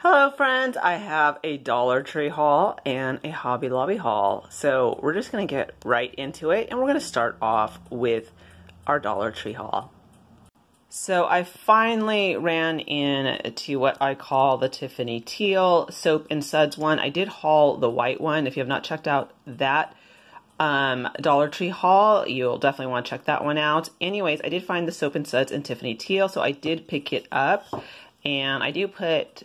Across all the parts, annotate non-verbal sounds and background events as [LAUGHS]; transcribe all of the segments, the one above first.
Hello friends, I have a Dollar Tree haul and a Hobby Lobby haul. So we're just going to get right into it and we're going to start off with our Dollar Tree haul. So I finally ran in to what I call the Tiffany Teal Soap and Suds one. I did haul the white one. If you have not checked out that um, Dollar Tree haul, you'll definitely want to check that one out. Anyways, I did find the Soap and Suds in Tiffany Teal, so I did pick it up. And I do put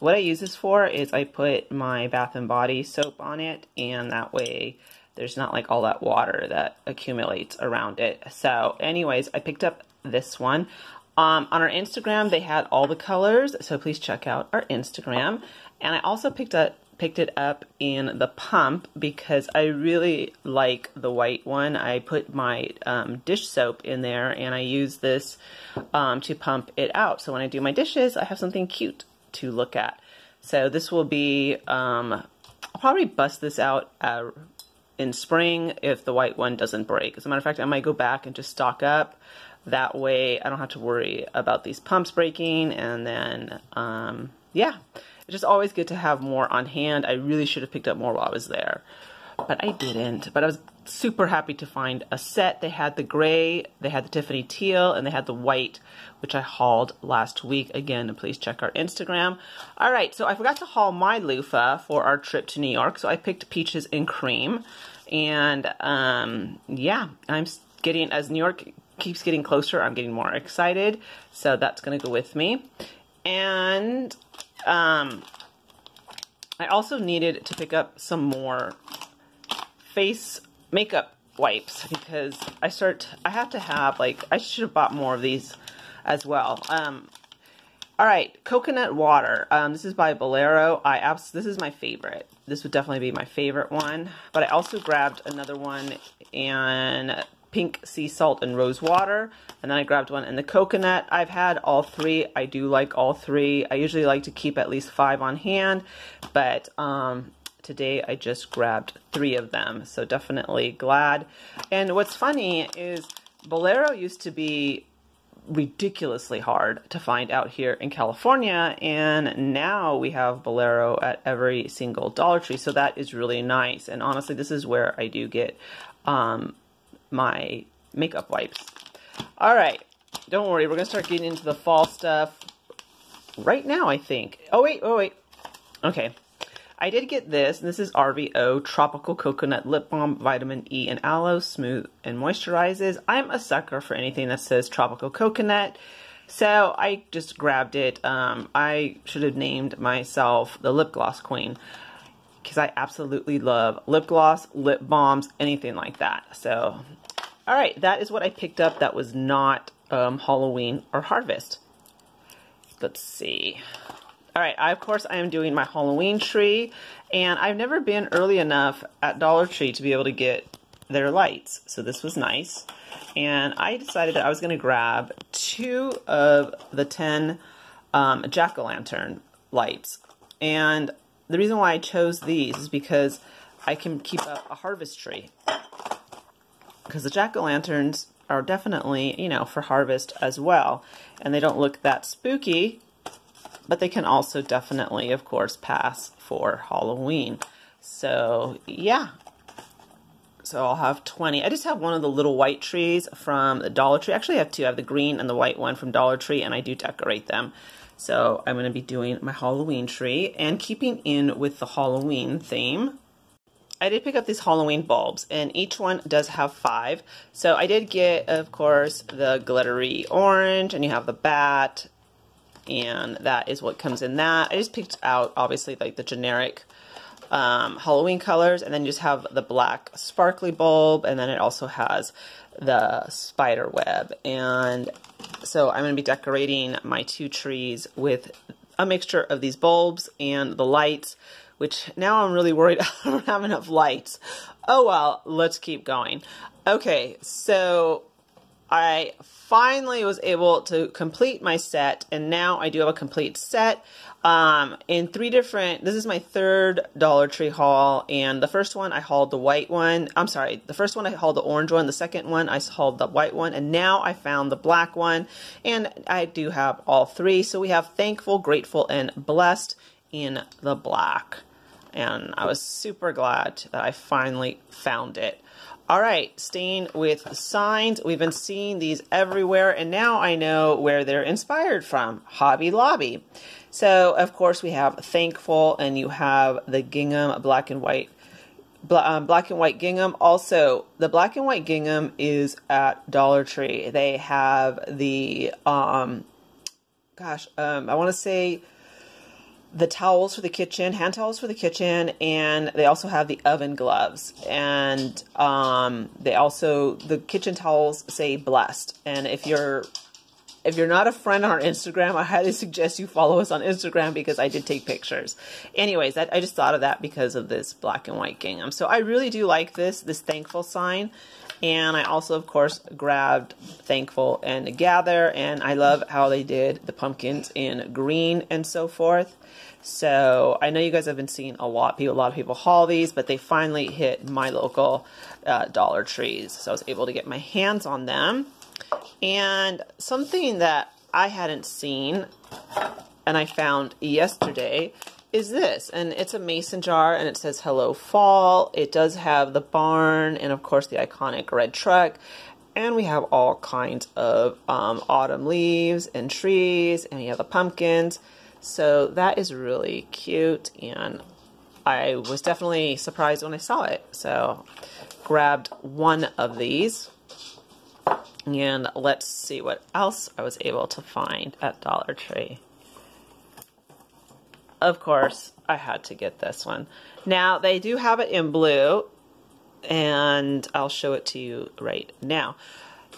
what I use this for is I put my Bath and Body soap on it and that way there's not like all that water that accumulates around it. So anyways, I picked up this one. Um, on our Instagram, they had all the colors, so please check out our Instagram. And I also picked up picked it up in the pump because I really like the white one. I put my um, dish soap in there and I use this um, to pump it out. So when I do my dishes, I have something cute to look at. So this will be, um, I'll probably bust this out uh, in spring if the white one doesn't break. As a matter of fact, I might go back and just stock up. That way I don't have to worry about these pumps breaking. And then, um, yeah, it's just always good to have more on hand. I really should have picked up more while I was there but I didn't. But I was super happy to find a set. They had the gray, they had the Tiffany teal, and they had the white, which I hauled last week. Again, please check our Instagram. All right, so I forgot to haul my loofah for our trip to New York, so I picked peaches and cream. And um, yeah, I'm getting, as New York keeps getting closer, I'm getting more excited. So that's going to go with me. And um, I also needed to pick up some more face makeup wipes because I start, I have to have, like, I should have bought more of these as well. Um, all right, coconut water. Um, this is by Bolero. I abs this is my favorite. This would definitely be my favorite one. But I also grabbed another one and pink sea salt and rose water. And then I grabbed one in the coconut. I've had all three. I do like all three. I usually like to keep at least five on hand. But um, Today I just grabbed three of them, so definitely glad. And what's funny is Bolero used to be ridiculously hard to find out here in California and now we have Bolero at every single Dollar Tree so that is really nice and honestly this is where I do get um, my makeup wipes. Alright, don't worry we're gonna start getting into the fall stuff right now I think. Oh wait, oh wait. Okay, I did get this. And this is RVO Tropical Coconut Lip Balm, Vitamin E and Aloe, Smooth and Moisturizes. I'm a sucker for anything that says Tropical Coconut. So I just grabbed it. Um, I should have named myself the Lip Gloss Queen because I absolutely love lip gloss, lip balms, anything like that. So, all right, that is what I picked up that was not um, Halloween or Harvest. Let's see. All right, I, of course, I am doing my Halloween tree, and I've never been early enough at Dollar Tree to be able to get their lights, so this was nice. And I decided that I was going to grab two of the 10 um, jack-o'-lantern lights. And the reason why I chose these is because I can keep up a harvest tree. Because the jack-o'-lanterns are definitely, you know, for harvest as well. And they don't look that spooky but they can also definitely, of course, pass for Halloween. So, yeah. So I'll have 20. I just have one of the little white trees from the Dollar Tree. Actually, I have two. I have the green and the white one from Dollar Tree, and I do decorate them. So I'm going to be doing my Halloween tree and keeping in with the Halloween theme. I did pick up these Halloween bulbs, and each one does have five. So I did get, of course, the glittery orange, and you have the bat, and that is what comes in that. I just picked out, obviously, like the generic um, Halloween colors, and then you just have the black sparkly bulb, and then it also has the spider web. And so I'm going to be decorating my two trees with a mixture of these bulbs and the lights, which now I'm really worried [LAUGHS] I don't have enough lights. Oh well, let's keep going. Okay, so I finally was able to complete my set, and now I do have a complete set um, in three different. This is my third Dollar Tree haul, and the first one I hauled the white one. I'm sorry, the first one I hauled the orange one. The second one I hauled the white one, and now I found the black one, and I do have all three. So we have thankful, grateful, and blessed in the black, and I was super glad that I finally found it. All right, staying with signs. We've been seeing these everywhere, and now I know where they're inspired from Hobby Lobby. So, of course, we have Thankful, and you have the gingham black and white. Um, black and white gingham. Also, the black and white gingham is at Dollar Tree. They have the, um, gosh, um, I want to say the towels for the kitchen, hand towels for the kitchen, and they also have the oven gloves. And um, they also the kitchen towels say blessed. And if you're if you're not a friend on our Instagram, I highly suggest you follow us on Instagram because I did take pictures. Anyways, I, I just thought of that because of this black and white gingham. So I really do like this, this thankful sign. And I also, of course, grabbed Thankful and Gather. And I love how they did the pumpkins in green and so forth. So I know you guys have been seeing a lot people, a lot of people haul these, but they finally hit my local uh, Dollar Trees. So I was able to get my hands on them. And something that I hadn't seen and I found yesterday is this. And it's a mason jar and it says Hello Fall. It does have the barn and of course the iconic red truck. And we have all kinds of um, autumn leaves and trees and you have the pumpkins. So that is really cute and I was definitely surprised when I saw it. So grabbed one of these and let's see what else I was able to find at Dollar Tree. Of course, I had to get this one. Now, they do have it in blue, and I'll show it to you right now.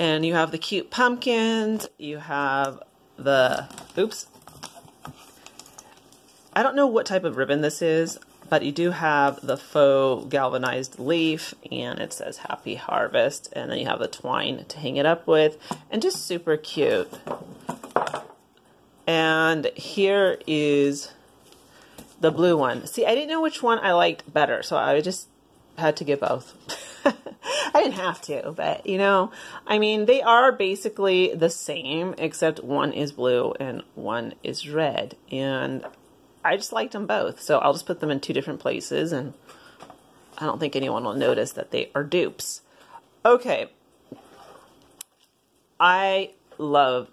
And you have the cute pumpkins, you have the, oops, I don't know what type of ribbon this is, but you do have the faux galvanized leaf and it says happy harvest and then you have the twine to hang it up with and just super cute and here is the blue one see I didn't know which one I liked better so I just had to get both [LAUGHS] I didn't have to but you know I mean they are basically the same except one is blue and one is red and I just liked them both. So I'll just put them in two different places and I don't think anyone will notice that they are dupes. Okay. I love,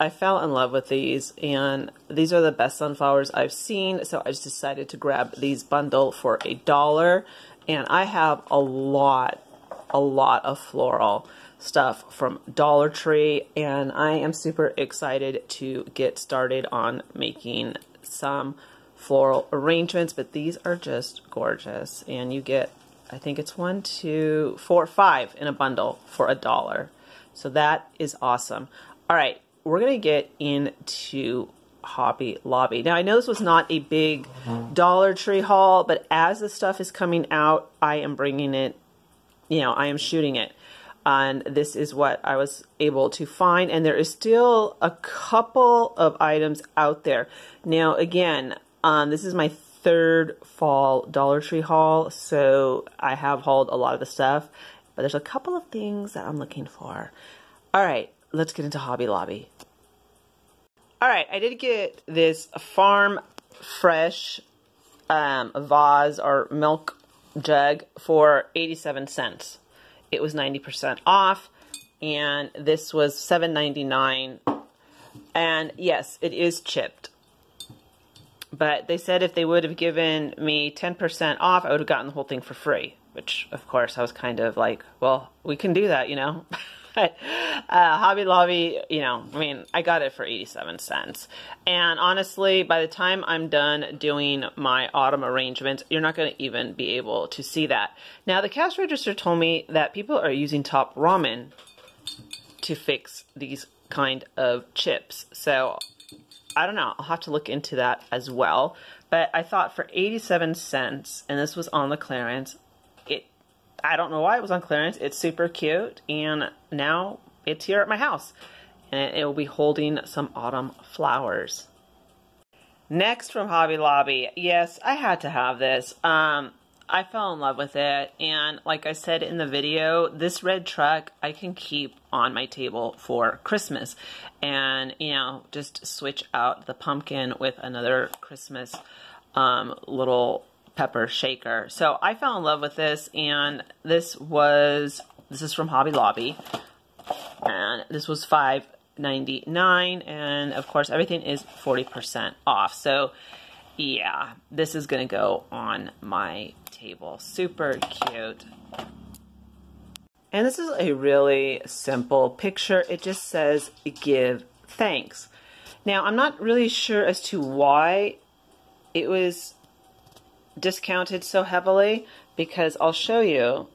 I fell in love with these and these are the best sunflowers I've seen. So I just decided to grab these bundle for a dollar and I have a lot, a lot of floral stuff from Dollar Tree and I am super excited to get started on making some floral arrangements, but these are just gorgeous. And you get, I think it's one, two, four, five in a bundle for a dollar. So that is awesome. All right, we're going to get into Hobby Lobby. Now, I know this was not a big Dollar Tree haul, but as the stuff is coming out, I am bringing it, you know, I am shooting it. And this is what I was able to find and there is still a couple of items out there. Now again um, this is my third fall Dollar Tree haul so I have hauled a lot of the stuff but there's a couple of things that I'm looking for. All right let's get into Hobby Lobby. All right I did get this farm fresh um, vase or milk jug for 87 cents. It was 90% off and this was $7.99 and yes it is chipped. But they said if they would have given me 10% off I would have gotten the whole thing for free which of course I was kind of like well we can do that you know [LAUGHS] [LAUGHS] uh, Hobby Lobby, you know, I mean, I got it for 87 cents. And honestly, by the time I'm done doing my autumn arrangements, you're not going to even be able to see that. Now, the cash register told me that people are using Top Ramen to fix these kind of chips. So, I don't know. I'll have to look into that as well. But I thought for 87 cents, and this was on the clearance, I don't know why it was on clearance. It's super cute, and now it's here at my house. And it will be holding some autumn flowers. Next from Hobby Lobby. Yes, I had to have this. Um, I fell in love with it. And like I said in the video, this red truck I can keep on my table for Christmas. And, you know, just switch out the pumpkin with another Christmas um, little pepper shaker. So I fell in love with this. And this was, this is from Hobby Lobby. And this was five ninety nine, and of course everything is 40% off. So yeah, this is to go on my table. Super cute. And this is a really simple picture. It just says give thanks. Now, I'm not really sure as to why it was discounted so heavily because I'll show you.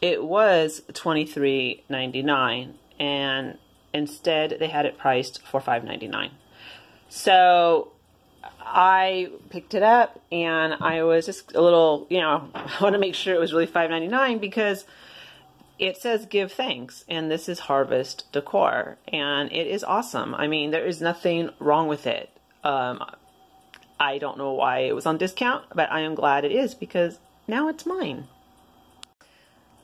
It was $23.99 and instead they had it priced for $5.99. So I picked it up and I was just a little, you know, [LAUGHS] I want to make sure it was really $5.99 because it says give thanks and this is harvest decor and it is awesome. I mean, there is nothing wrong with it. Um, I don't know why it was on discount, but I am glad it is because now it's mine.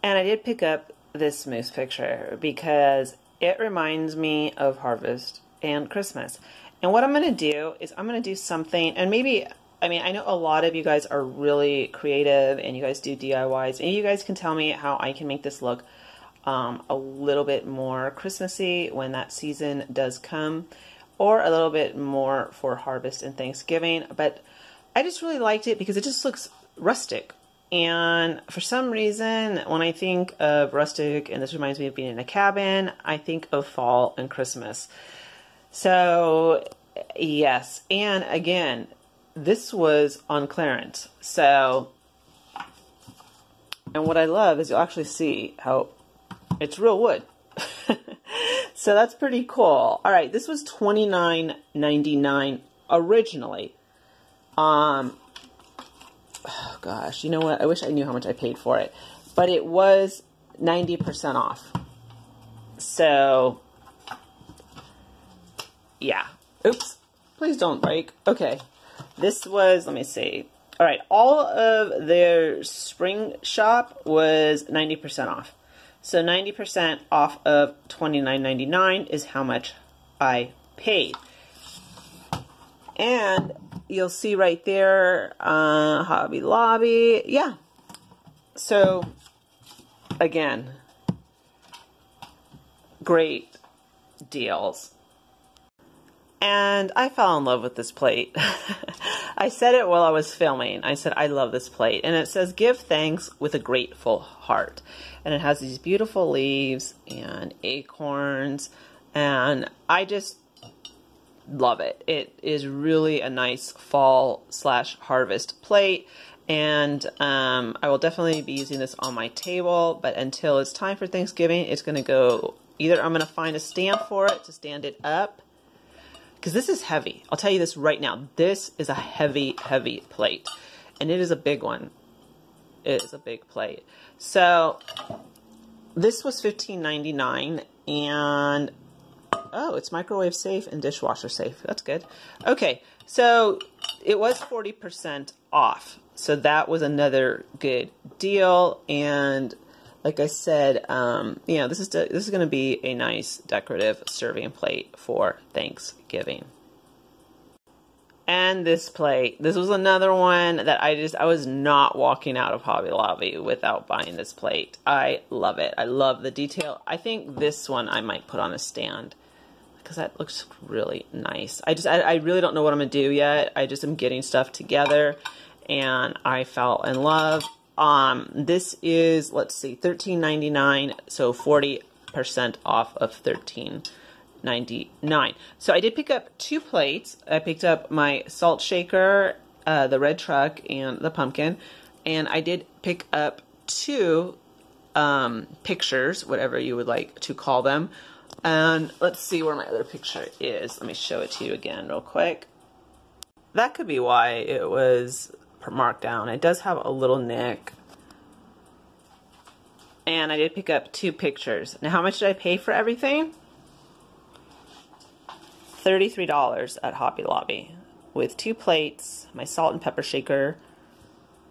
And I did pick up this moose picture because it reminds me of harvest and Christmas. And what I'm going to do is I'm going to do something, and maybe, I mean, I know a lot of you guys are really creative and you guys do DIYs, and you guys can tell me how I can make this look um, a little bit more Christmassy when that season does come, or a little bit more for harvest and Thanksgiving. But I just really liked it because it just looks rustic. And for some reason, when I think of rustic, and this reminds me of being in a cabin, I think of fall and Christmas. So, yes. And again, this was on clearance. So, and what I love is you'll actually see how it's real wood. [LAUGHS] so that's pretty cool. All right, this was twenty nine ninety nine originally. Um, oh gosh, you know what? I wish I knew how much I paid for it, but it was ninety percent off. So yeah. Oops. Please don't break. Okay. This was, let me see. All right. All of their spring shop was 90% off. So 90% off of $29.99 is how much I paid. And you'll see right there, uh, Hobby Lobby. Yeah. So, again, great deals. And I fell in love with this plate. [LAUGHS] I said it while I was filming. I said, I love this plate. And it says, give thanks with a grateful heart. And it has these beautiful leaves and acorns. And I just love it. It is really a nice fall slash harvest plate. And um, I will definitely be using this on my table. But until it's time for Thanksgiving, it's going to go, either I'm going to find a stand for it to stand it up because this is heavy. I'll tell you this right now. This is a heavy, heavy plate, and it is a big one. It is a big plate. So this was $15.99, and oh, it's microwave safe and dishwasher safe. That's good. Okay, so it was 40% off. So that was another good deal, and like I said, um, you know, this is this is going to be a nice decorative serving plate for Thanksgiving. And this plate, this was another one that I just, I was not walking out of Hobby Lobby without buying this plate. I love it. I love the detail. I think this one I might put on a stand because that looks really nice. I just, I, I really don't know what I'm to do yet. I just am getting stuff together and I fell in love um, this is, let's see, thirteen ninety nine, so 40% off of thirteen ninety nine. So I did pick up two plates. I picked up my salt shaker, uh, the red truck, and the pumpkin. And I did pick up two um, pictures, whatever you would like to call them. And let's see where my other picture is. Let me show it to you again real quick. That could be why it was marked down. It does have a little nick and I did pick up two pictures. Now, how much did I pay for everything? $33 at Hobby Lobby with two plates, my salt and pepper shaker,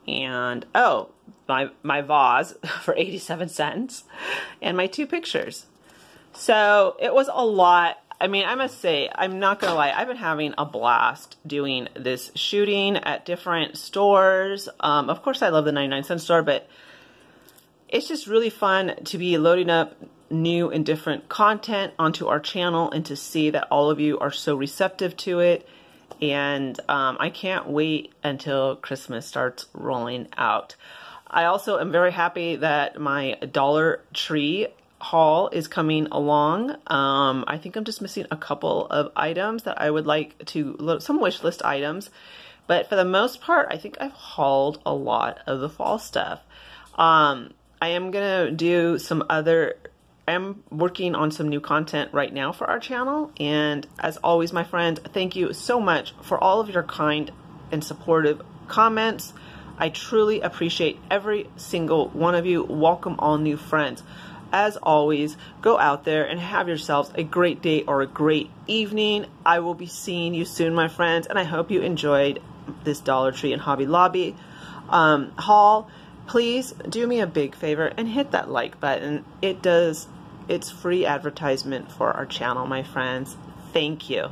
and oh, my my vase [LAUGHS] for 87 cents and my two pictures. So, it was a lot. I mean, I must say, I'm not going to lie, I've been having a blast doing this shooting at different stores. Um, of course, I love the 99 cent store, but it's just really fun to be loading up new and different content onto our channel and to see that all of you are so receptive to it. And um, I can't wait until Christmas starts rolling out. I also am very happy that my Dollar Tree haul is coming along. Um, I think I'm just missing a couple of items that I would like to, some wish list items. But for the most part, I think I've hauled a lot of the fall stuff. Um, I am going to do some other, I'm working on some new content right now for our channel. And as always, my friend, thank you so much for all of your kind and supportive comments. I truly appreciate every single one of you. Welcome all new friends. As always, go out there and have yourselves a great day or a great evening. I will be seeing you soon, my friends, and I hope you enjoyed this Dollar Tree and Hobby Lobby um, haul please do me a big favor and hit that like button. It does, it's free advertisement for our channel, my friends. Thank you.